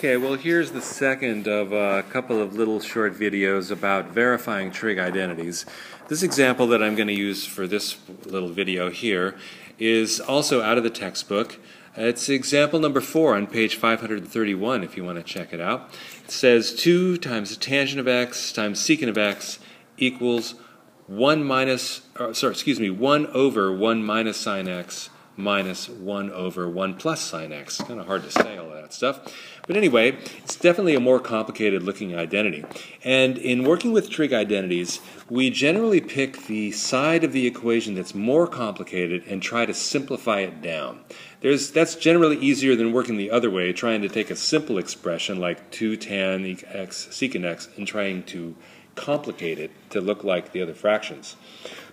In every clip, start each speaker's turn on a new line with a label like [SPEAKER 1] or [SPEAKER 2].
[SPEAKER 1] Okay, well here's the second of a couple of little short videos about verifying trig identities. This example that I'm going to use for this little video here is also out of the textbook. It's example number four on page 531 if you want to check it out. It says 2 times the tangent of x times secant of x equals 1 minus, or, sorry, excuse me, 1 over 1 minus sine x minus 1 over 1 plus sine x. It's kind of hard to say all that stuff. But anyway, it's definitely a more complicated looking identity. And in working with trig identities, we generally pick the side of the equation that's more complicated and try to simplify it down. There's, that's generally easier than working the other way, trying to take a simple expression like 2 tan x secant x and trying to complicate it to look like the other fractions.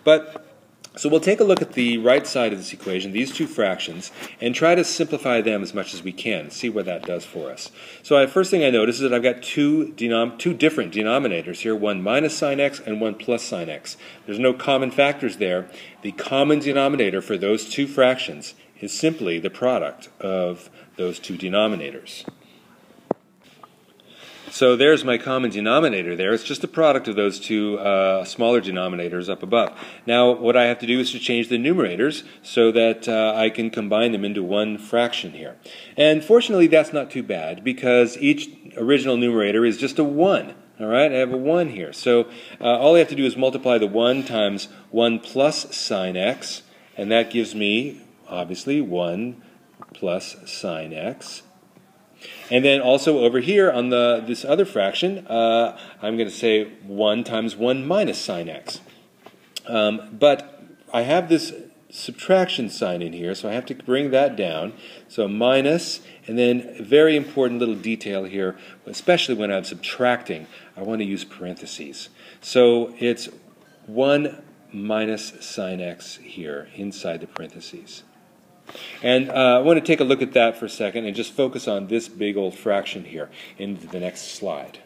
[SPEAKER 1] But so we'll take a look at the right side of this equation, these two fractions, and try to simplify them as much as we can, see what that does for us. So first thing I notice is that I've got two, two different denominators here, one minus sine x and one plus sine x. There's no common factors there. The common denominator for those two fractions is simply the product of those two denominators. So there's my common denominator there. It's just the product of those two uh, smaller denominators up above. Now what I have to do is to change the numerators so that uh, I can combine them into one fraction here. And fortunately that's not too bad because each original numerator is just a 1. All right, I have a 1 here. So uh, all I have to do is multiply the 1 times 1 plus sine x, and that gives me, obviously, 1 plus sine x. And then also over here on the this other fraction, uh, I'm going to say 1 times 1 minus sine x. Um, but I have this subtraction sign in here, so I have to bring that down. So minus, and then a very important little detail here, especially when I'm subtracting, I want to use parentheses. So it's 1 minus sine x here inside the parentheses. And uh, I want to take a look at that for a second and just focus on this big old fraction here in the next slide.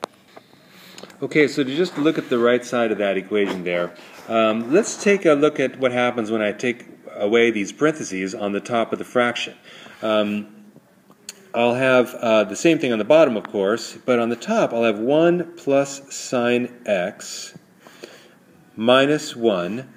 [SPEAKER 1] Okay, so to just look at the right side of that equation there, um, let's take a look at what happens when I take away these parentheses on the top of the fraction. Um, I'll have uh, the same thing on the bottom, of course, but on the top I'll have 1 plus sine x minus 1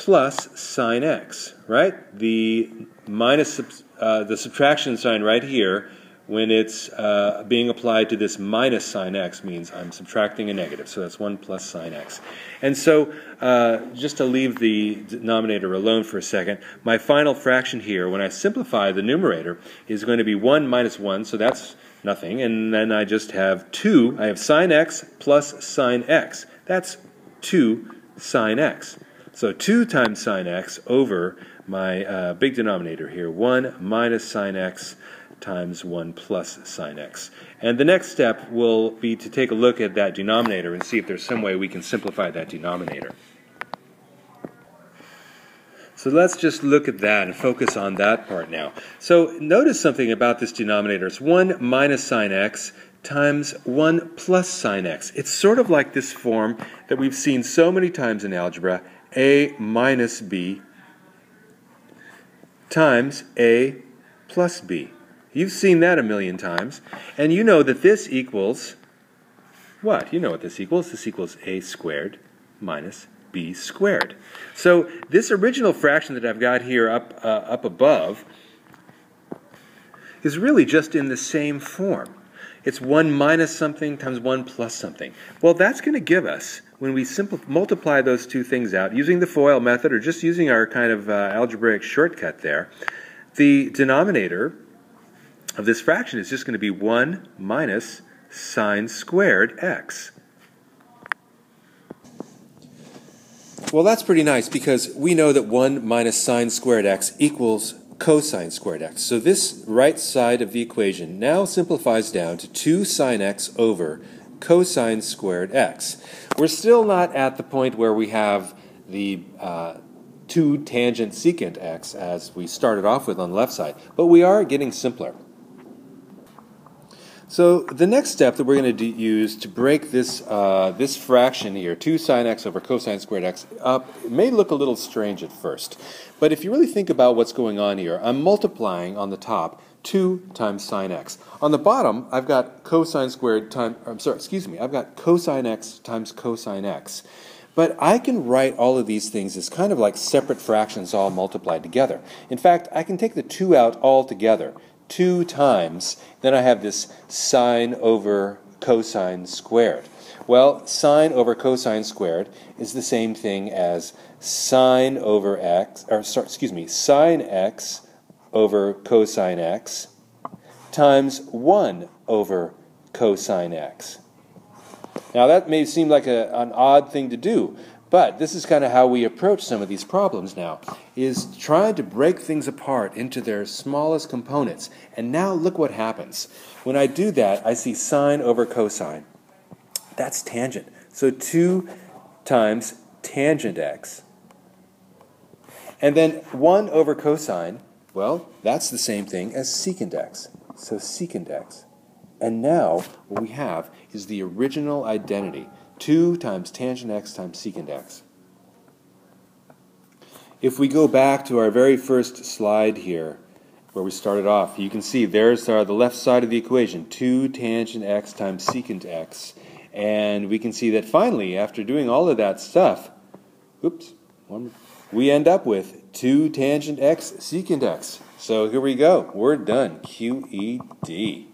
[SPEAKER 1] plus sine x, right? The minus uh, the subtraction sign right here, when it's uh, being applied to this minus sine x, means I'm subtracting a negative. So that's 1 plus sine x. And so, uh, just to leave the denominator alone for a second, my final fraction here, when I simplify the numerator, is going to be 1 minus 1, so that's nothing. And then I just have 2. I have sine x plus sine x. That's 2 sine x. So 2 times sine x over my uh, big denominator here, 1 minus sine x times 1 plus sine x. And the next step will be to take a look at that denominator and see if there's some way we can simplify that denominator. So let's just look at that and focus on that part now. So notice something about this denominator. It's 1 minus sine x times 1 plus sine x. It's sort of like this form that we've seen so many times in algebra, a minus b times a plus b. You've seen that a million times, and you know that this equals what? You know what this equals. This equals a squared minus b squared. So this original fraction that I've got here up, uh, up above is really just in the same form. It's 1 minus something times 1 plus something. Well, that's going to give us when we multiply those two things out using the FOIL method or just using our kind of uh, algebraic shortcut there, the denominator of this fraction is just going to be 1 minus sine squared x. Well, that's pretty nice because we know that 1 minus sine squared x equals cosine squared x. So this right side of the equation now simplifies down to 2 sine x over cosine squared x. We're still not at the point where we have the uh, 2 tangent secant x as we started off with on the left side, but we are getting simpler. So the next step that we're going to use to break this, uh, this fraction here, 2 sine x over cosine squared x, up, may look a little strange at first. But if you really think about what's going on here, I'm multiplying on the top 2 times sine x. On the bottom, I've got cosine squared times, I'm sorry, excuse me, I've got cosine x times cosine x. But I can write all of these things as kind of like separate fractions all multiplied together. In fact, I can take the 2 out all 2 times, then I have this sine over cosine squared. Well, sine over cosine squared is the same thing as sine over x, or excuse me, sine x over cosine x times 1 over cosine x. Now that may seem like a, an odd thing to do, but this is kind of how we approach some of these problems now, is trying to break things apart into their smallest components. And now look what happens. When I do that, I see sine over cosine. That's tangent. So 2 times tangent x. And then 1 over cosine, well, that's the same thing as secant x. So secant x. And now what we have is the original identity 2 times tangent x times secant x. If we go back to our very first slide here, where we started off, you can see there's the left side of the equation 2 tangent x times secant x. And we can see that finally, after doing all of that stuff, oops, one, we end up with 2 tangent x secant x. So here we go. We're done. QED.